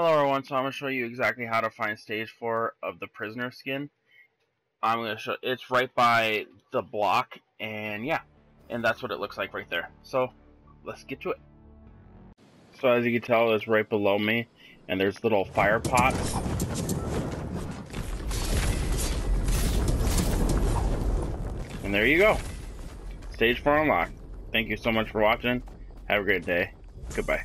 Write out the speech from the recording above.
Hello everyone, so I'm going to show you exactly how to find stage 4 of the prisoner skin. I'm going to show, it's right by the block, and yeah, and that's what it looks like right there. So, let's get to it. So as you can tell, it's right below me, and there's little fire pots. And there you go. Stage 4 unlocked. Thank you so much for watching. Have a great day. Goodbye.